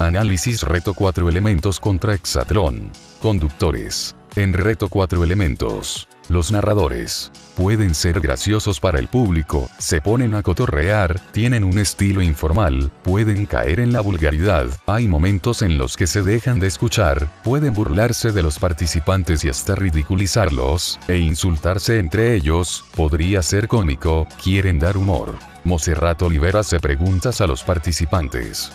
Análisis reto 4 elementos contra Hexatlón. Conductores. En reto 4 elementos. Los narradores pueden ser graciosos para el público, se ponen a cotorrear, tienen un estilo informal, pueden caer en la vulgaridad, hay momentos en los que se dejan de escuchar, pueden burlarse de los participantes y hasta ridiculizarlos, e insultarse entre ellos, podría ser cómico, quieren dar humor. Moserrato Olivera se preguntas a los participantes.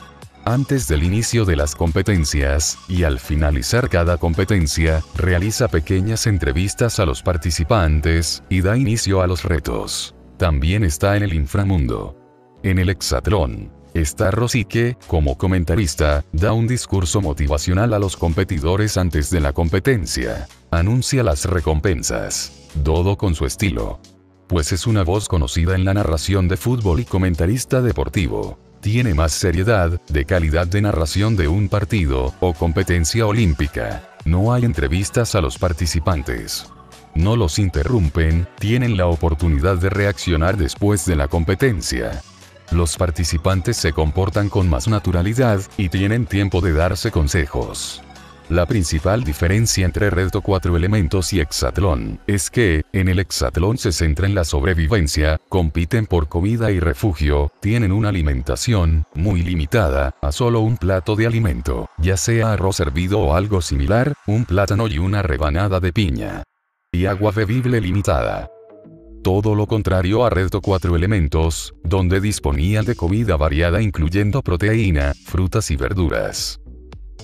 Antes del inicio de las competencias, y al finalizar cada competencia, realiza pequeñas entrevistas a los participantes, y da inicio a los retos. También está en el inframundo. En el hexatlón. Está Rosique, como comentarista, da un discurso motivacional a los competidores antes de la competencia. Anuncia las recompensas. Dodo con su estilo. Pues es una voz conocida en la narración de fútbol y comentarista deportivo tiene más seriedad, de calidad de narración de un partido, o competencia olímpica. No hay entrevistas a los participantes. No los interrumpen, tienen la oportunidad de reaccionar después de la competencia. Los participantes se comportan con más naturalidad, y tienen tiempo de darse consejos. La principal diferencia entre reto 4 elementos y hexatlón es que, en el hexatlón se centra en la sobrevivencia, compiten por comida y refugio, tienen una alimentación muy limitada, a solo un plato de alimento, ya sea arroz hervido o algo similar, un plátano y una rebanada de piña. Y agua bebible limitada. Todo lo contrario a reto 4 elementos, donde disponían de comida variada incluyendo proteína, frutas y verduras.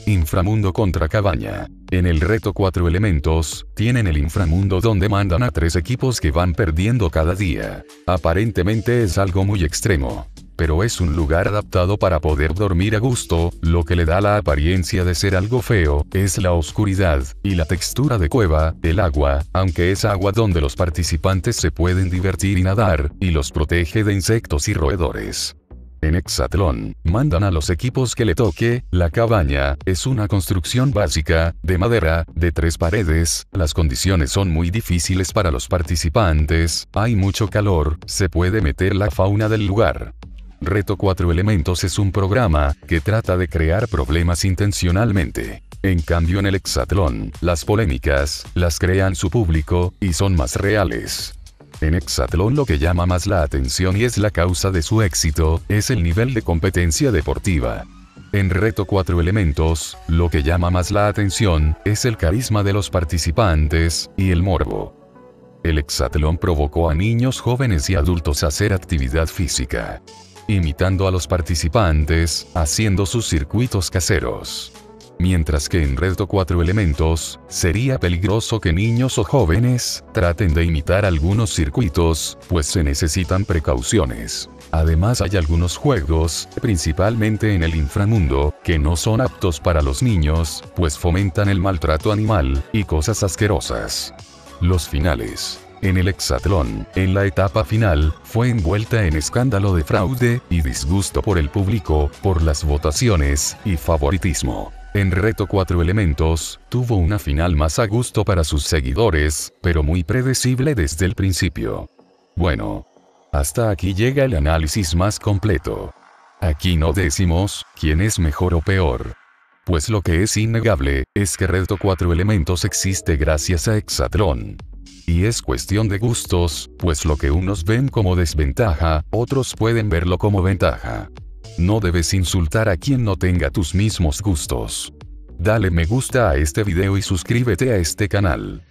Inframundo contra Cabaña. En el reto cuatro elementos, tienen el inframundo donde mandan a tres equipos que van perdiendo cada día. Aparentemente es algo muy extremo. Pero es un lugar adaptado para poder dormir a gusto, lo que le da la apariencia de ser algo feo, es la oscuridad, y la textura de cueva, el agua, aunque es agua donde los participantes se pueden divertir y nadar, y los protege de insectos y roedores. En Hexatlón, mandan a los equipos que le toque, la cabaña, es una construcción básica, de madera, de tres paredes, las condiciones son muy difíciles para los participantes, hay mucho calor, se puede meter la fauna del lugar. Reto 4 Elementos es un programa, que trata de crear problemas intencionalmente. En cambio en el hexatlón, las polémicas, las crean su público, y son más reales. En Hexatlón lo que llama más la atención y es la causa de su éxito, es el nivel de competencia deportiva. En Reto 4 Elementos, lo que llama más la atención, es el carisma de los participantes, y el morbo. El hexatlón provocó a niños jóvenes y adultos a hacer actividad física. Imitando a los participantes, haciendo sus circuitos caseros mientras que en Reto 4 elementos, sería peligroso que niños o jóvenes traten de imitar algunos circuitos, pues se necesitan precauciones. Además hay algunos juegos, principalmente en el inframundo, que no son aptos para los niños, pues fomentan el maltrato animal, y cosas asquerosas. Los finales. En el hexatlón, en la etapa final, fue envuelta en escándalo de fraude y disgusto por el público, por las votaciones y favoritismo. En Reto 4 Elementos, tuvo una final más a gusto para sus seguidores, pero muy predecible desde el principio. Bueno. Hasta aquí llega el análisis más completo. Aquí no decimos, quién es mejor o peor. Pues lo que es innegable, es que Reto 4 Elementos existe gracias a Hexatlón. Y es cuestión de gustos, pues lo que unos ven como desventaja, otros pueden verlo como ventaja. No debes insultar a quien no tenga tus mismos gustos. Dale me gusta a este video y suscríbete a este canal.